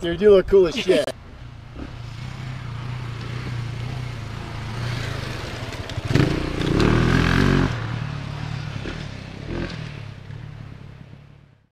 dude. You look cool as shit.